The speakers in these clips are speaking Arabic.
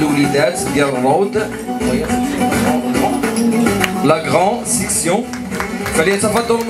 Louis Girl Road, la grande section. Fallait ça pas tomber.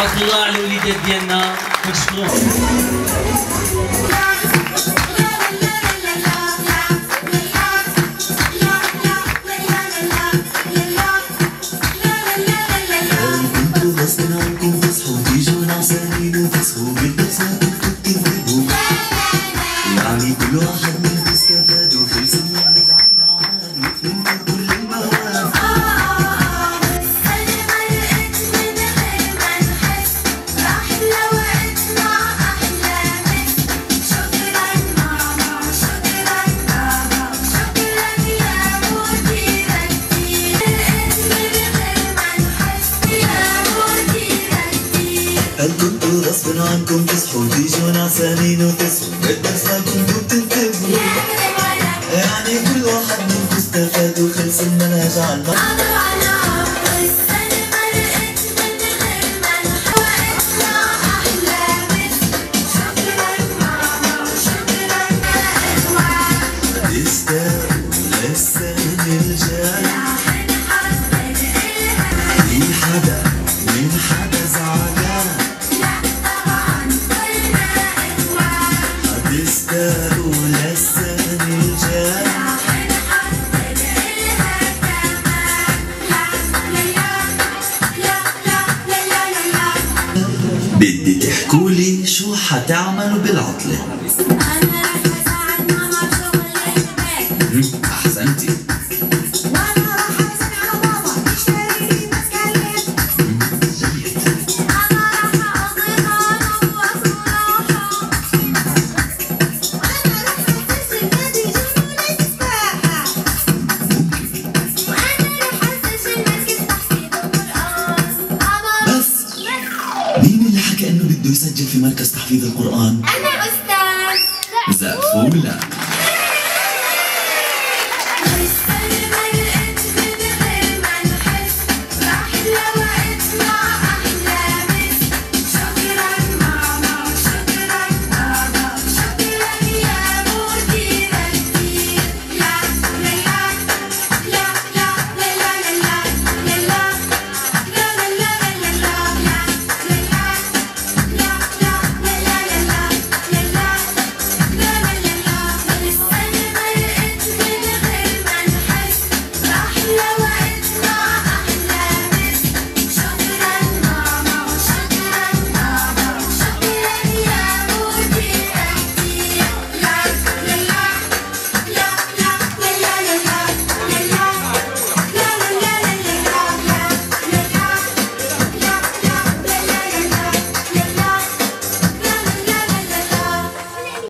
تبارك الله على الوليدات ديالنا. كنشكروهم غصب عنكم تصحوا تيجوا نعسانين وتصحوا بالدرس ما كنتوا بتنتبهوا يعني كل واحد منكم استفاد وخلص المنهج على بدي تحكولي شو حتعملوا بالعطلة. مين اللي حكى إنه بده يسجل في مركز تحفيظ القرآن؟ أنا أستاذ. زقفولة